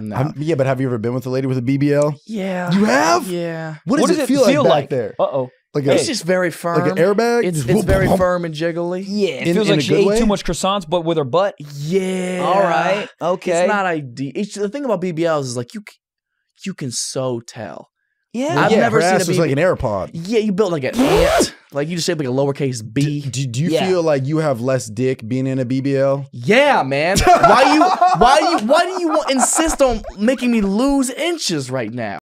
now. I'm- yeah, but have you ever been with a lady with a BBL? yeah. You have? Yeah. What does, it, feel, like, back there? Uh oh. Like a, It's just very firm. like an airbag? It's, Just it's whoop, very whoop. firm and jiggly. Yeah, it In- feels in like she good ate way? too much croissants, but with her butt. Yeah. All right. Okay. It's not ideal. It's, the thing about BBLs is like you, c- you can so tell. Yeah. I've yeah, never her seen a ass was like an AirPod. Yeah, you built like an ant. Like you just shaped like a lowercase b. Do, do you Yeah. feel like you have less dick being in a BBL? yeah, man. Why you? Why you? Why do you want, insist on making me lose inches right now?